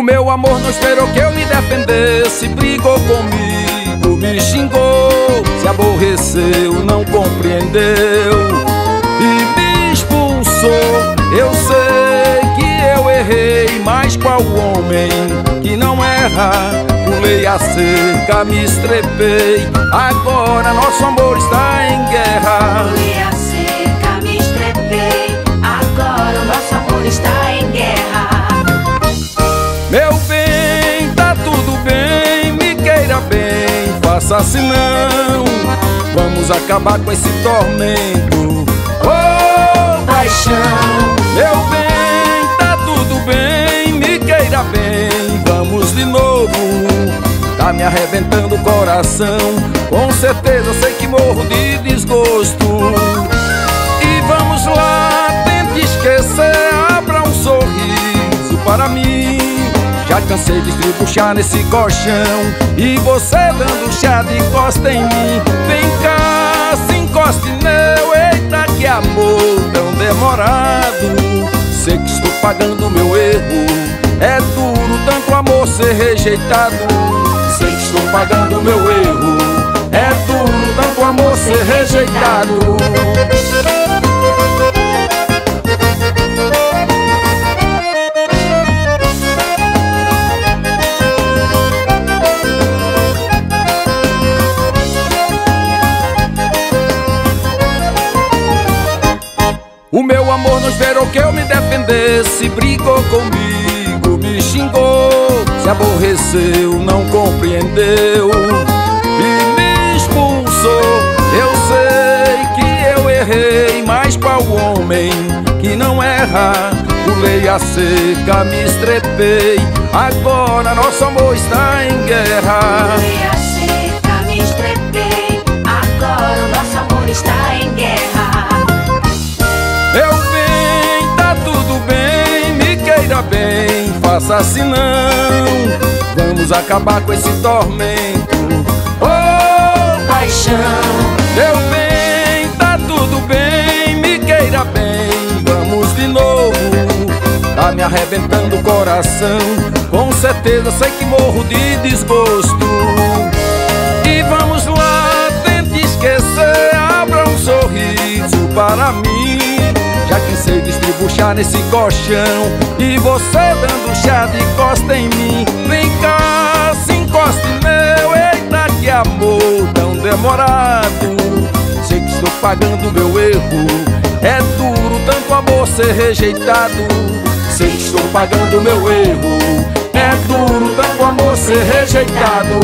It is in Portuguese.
meu amor não esperou que eu me defendesse. Brigou comigo, me xingou Se aborreceu, não compreendeu. E me expulsou. Eu sei que eu errei Mas qual homem que não erra? Pulei a cerca, me estrepei. Agora nosso amor está não Vamos acabar com esse tormento. Oh, Paixão, meu bem, tá tudo bem Me queira bem, vamos de novo. Tá me arrebentando o coração Com certeza sei que morro de desgosto Já cansei de estribuchar nesse colchão. E você dando chá de costa em mim. Vem cá, se encoste meu Eita que amor tão demorado. Sei que estou pagando meu erro. É duro tanto amor ser rejeitado. Sei que estou pagando meu erro. É duro tanto amor ser rejeitado O meu amor não esperou que eu me defendesse. Brigou comigo, me xingou Se aborreceu, não compreendeu. E me expulsou. Eu sei que eu errei Mas qual homem que não erra? Pulei a cerca, me estrepei. Agora nosso amor está em guerra. Pulei a cerca, me estrepei. Agora o nosso amor está faça assim não Vamos acabar com esse tormento. Oh, Paixão, meu bem, tá tudo bem, me queira bem, vamos de novo Tá me arrebentando o coração, com certeza sei que morro de desgosto. E vamos lá, tente esquecer, abra um sorriso para mim Já cansei de estribuchar nesse colchão. E você dando chá de costa em mim. Vem cá, se encoste meu, eita que amor tão demorado. Sei que estou pagando meu erro. É duro tanto amor ser rejeitado. Sei que estou pagando meu erro. É duro tanto amor ser rejeitado